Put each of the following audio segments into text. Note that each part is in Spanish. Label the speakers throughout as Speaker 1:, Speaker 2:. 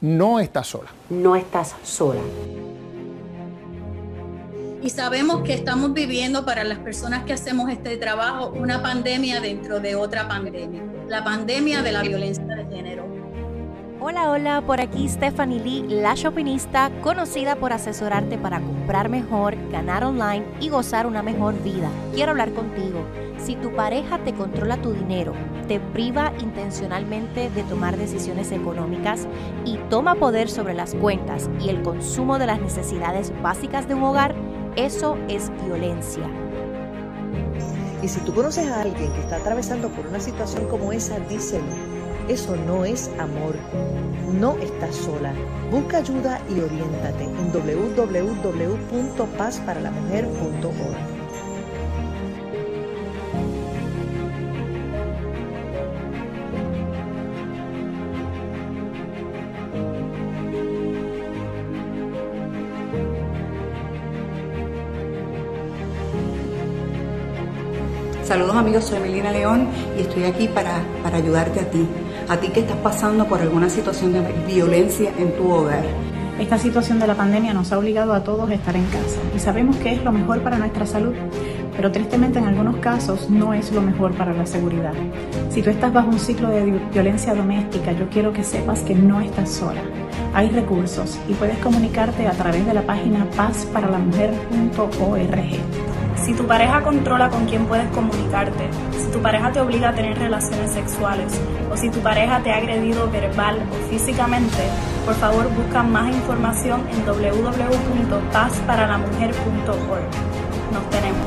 Speaker 1: no estás sola.
Speaker 2: No estás sola.
Speaker 3: Y sabemos que estamos viviendo para las personas que hacemos este trabajo una pandemia dentro de otra pandemia, la pandemia de la violencia de género.
Speaker 4: Hola, hola, por aquí Stephanie Lee, la shopinista, conocida por asesorarte para comprar mejor, ganar online y gozar una mejor vida. Quiero hablar contigo. Si tu pareja te controla tu dinero, te priva intencionalmente de tomar decisiones económicas y toma poder sobre las cuentas y el consumo de las necesidades básicas de un hogar, eso es violencia.
Speaker 5: Y si tú conoces a alguien que está atravesando por una situación como esa, díselo. Eso no es amor. No estás sola. Busca ayuda y oriéntate en www.pazparalamujer.org.
Speaker 6: Saludos amigos, soy Melina León y estoy aquí para, para ayudarte a ti, a ti que estás pasando por alguna situación de violencia en tu hogar.
Speaker 7: Esta situación de la pandemia nos ha obligado a todos a estar en casa y sabemos que es lo mejor para nuestra salud, pero tristemente en algunos casos no es lo mejor para la seguridad. Si tú estás bajo un ciclo de violencia doméstica, yo quiero que sepas que no estás sola. Hay recursos y puedes comunicarte a través de la página pazparalamujer.org.
Speaker 8: Si tu pareja controla con quién puedes comunicarte, si tu pareja te obliga a tener relaciones sexuales o si tu pareja te ha agredido verbal o físicamente, por favor busca más información en www.pazparalamujer.org. Nos tenemos.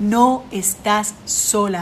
Speaker 9: No estás sola.